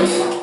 Deus.